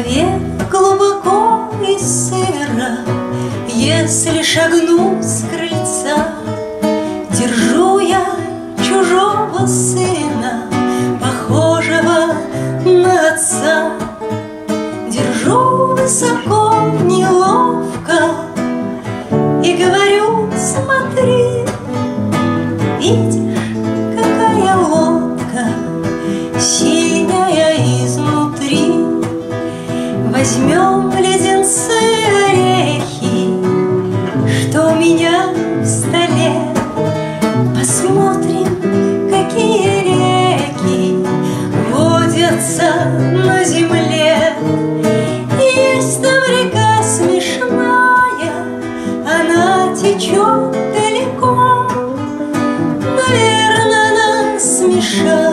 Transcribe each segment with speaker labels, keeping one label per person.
Speaker 1: голове глубоко и сыро, Если шагну Возьмем леденцы орехи Что у меня в столе. Посмотрим, какие реки Водятся на земле. Есть там река смешная Она течет далеко. Наверное, она смешала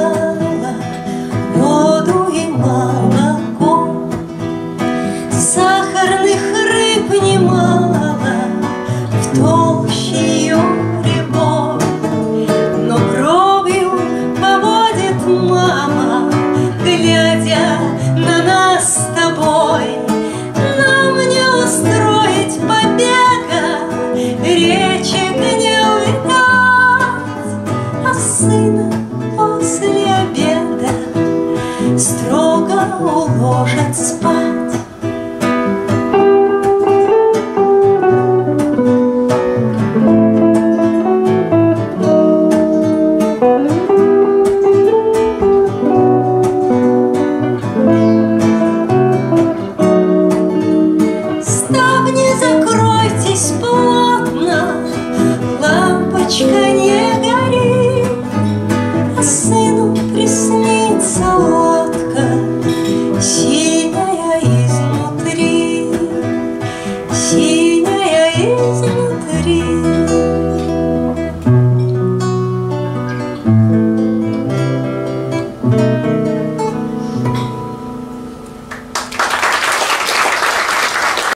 Speaker 1: Глядя на нас с тобой. Нам не устроить побега Речек не увидать. А сына после обеда Строго уложат спать 可。